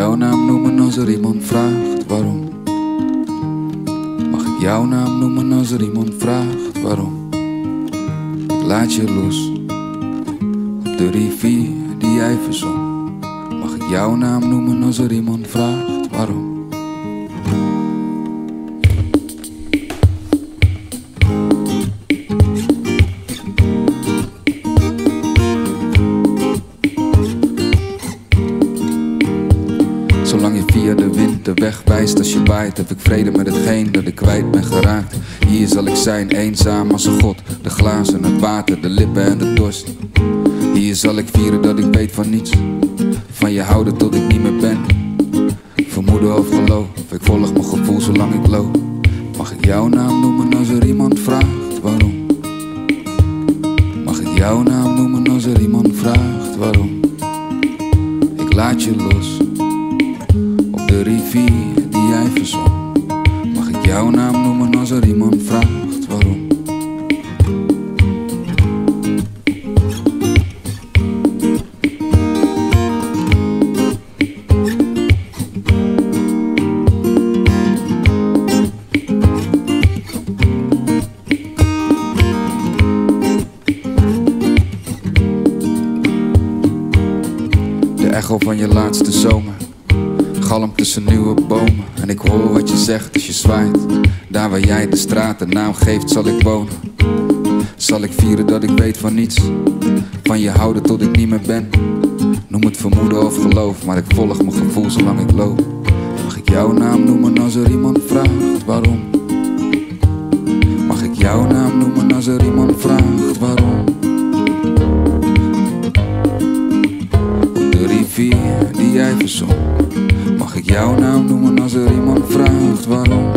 als er iemand vraagt waarom? Mag ik jouw naam noemen als er iemand vraagt waarom? Ik laat je los op de rivier die jij verzon. Mag ik jouw naam noemen als er iemand vraagt waarom? De wind de weg wijst als je waait, heb ik vrede met hetgeen dat ik kwijt ben geraakt. Hier zal ik zijn, eenzaam als een god. De glazen, het water, de lippen en de dorst. Hier zal ik vieren dat ik weet van niets. Van je houden tot ik niet meer ben. Vermoeden of geloof, ik volg mijn gevoel zolang ik loop. Mag ik jouw naam noemen als er iemand vraagt waarom? Mag ik jouw naam noemen als er iemand vraagt waarom? Ik laat je los die jij verzon. Mag ik jouw naam noemen als er iemand vraagt waarom? De echo van je laatste zomer Galm tussen nieuwe bomen. En ik hoor wat je zegt als je zwaait. Daar waar jij de straat een naam geeft zal ik wonen. Zal ik vieren dat ik weet van niets. Van je houden tot ik niet meer ben. Noem het vermoeden of geloof Maar ik volg mijn gevoel zolang ik loop. Mag ik jouw naam noemen als er iemand vraagt waarom? Mag ik jouw naam noemen als er iemand vraagt waarom? De rivier die jij verzon. Mag ik jouw naam noemen als er iemand vraagt waarom.